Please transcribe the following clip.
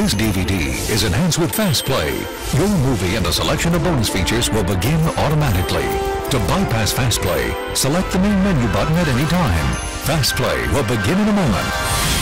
This DVD is enhanced with Fast Play. Your movie and a selection of bonus features will begin automatically. To bypass Fast Play, select the main menu button at any time. Fast Play will begin in a moment.